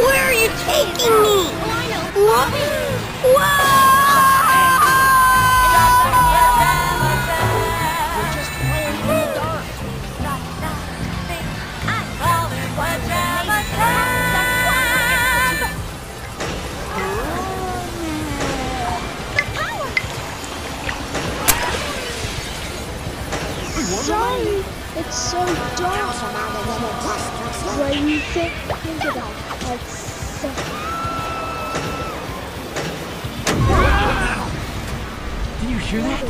Where are you taking me? What? Sorry, it's so dark. When you think, think about it, like so. Did you hear that?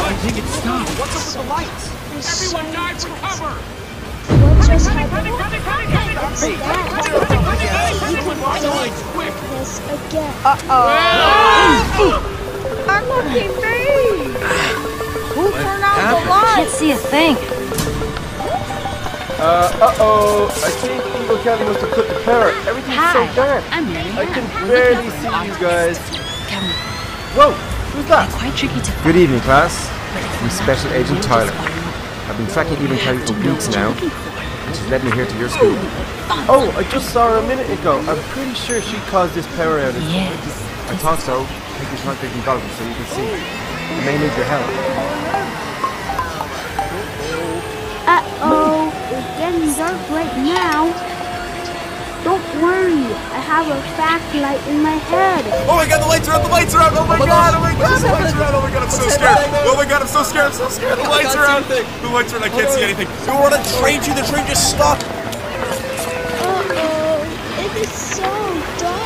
I think it stopped. What's up with the lights? Everyone dive for cover! What just happened? It's Hey, that. Everyone find the lights, quick! This again. Unlucky me! Happened? lights? Can't see a thing. Uh, uh-oh. I think Eagle County must have put the power. Everything's so Hi, dark. I'm Mary. I can barely see you guys. Camera. Whoa, who's that? Quite tricky to Good evening, class. I'm Special Agent Tyler. I've been tracking Eagle County for weeks now, and she's led me here to your school. Oh, I just saw her a minute ago. I'm pretty sure she caused this power outage. Yes. I thought so. Take this magnifying goggles so you can see. I may need your help. Uh-oh, it's getting dark right now. Don't worry, I have a fact light in my head. Oh my god, the lights are out, the lights are out! Oh my god, oh my god, the lights are out! Oh my god, I'm so scared! Oh my god, I'm so scared, I'm so scared! The lights are out! The lights are out, I can't see anything! We were on a train too, the train just stopped! Uh-oh, it is so dark.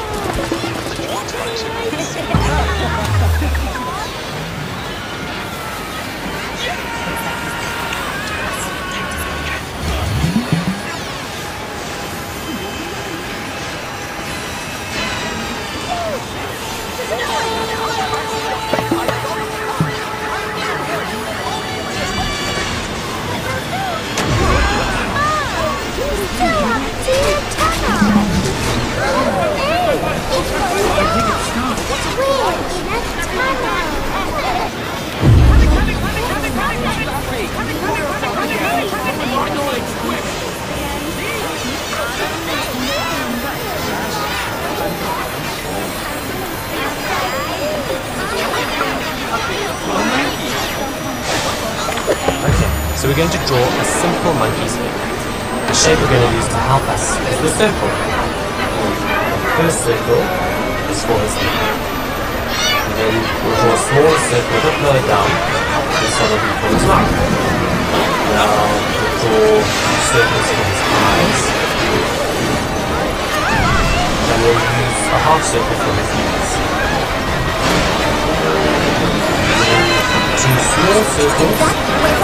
We're going to draw a simple monkey's head. The shape we're going to use to help us is the circle. The first circle is for his head. And then we'll draw a smaller circle a bit lower down. This one will be for his mouth. Now we'll draw circles for his eyes. And we'll use a half circle for his ears. Two small circles